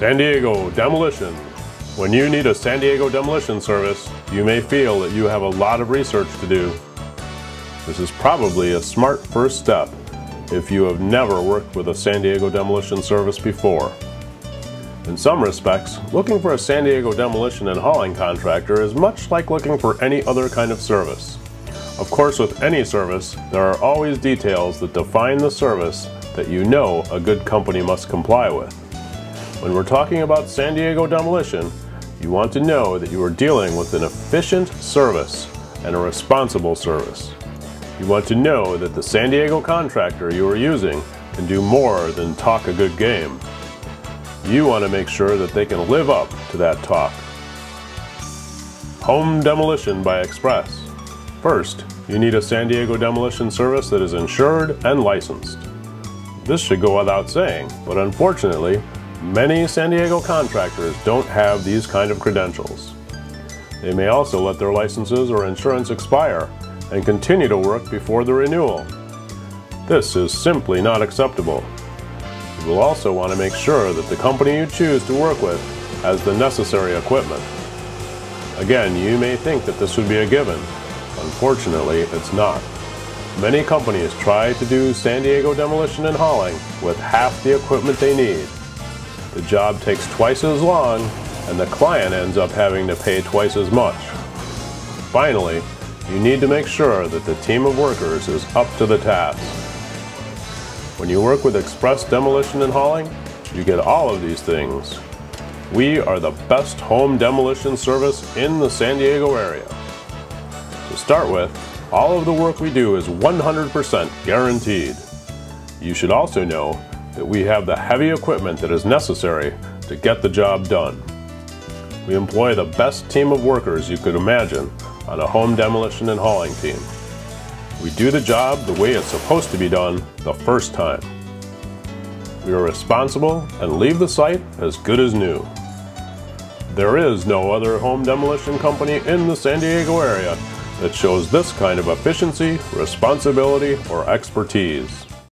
San Diego Demolition. When you need a San Diego demolition service, you may feel that you have a lot of research to do. This is probably a smart first step if you have never worked with a San Diego demolition service before. In some respects, looking for a San Diego demolition and hauling contractor is much like looking for any other kind of service. Of course, with any service, there are always details that define the service that you know a good company must comply with. When we're talking about San Diego demolition, you want to know that you are dealing with an efficient service and a responsible service. You want to know that the San Diego contractor you are using can do more than talk a good game. You want to make sure that they can live up to that talk. Home Demolition by Express. First, you need a San Diego demolition service that is insured and licensed. This should go without saying, but unfortunately, Many San Diego contractors don't have these kind of credentials. They may also let their licenses or insurance expire and continue to work before the renewal. This is simply not acceptable. You will also want to make sure that the company you choose to work with has the necessary equipment. Again, you may think that this would be a given. Unfortunately, it's not. Many companies try to do San Diego demolition and hauling with half the equipment they need the job takes twice as long and the client ends up having to pay twice as much. Finally, you need to make sure that the team of workers is up to the task. When you work with Express Demolition and Hauling, you get all of these things. We are the best home demolition service in the San Diego area. To start with, all of the work we do is 100% guaranteed. You should also know that we have the heavy equipment that is necessary to get the job done. We employ the best team of workers you could imagine on a home demolition and hauling team. We do the job the way it's supposed to be done the first time. We are responsible and leave the site as good as new. There is no other home demolition company in the San Diego area that shows this kind of efficiency, responsibility, or expertise.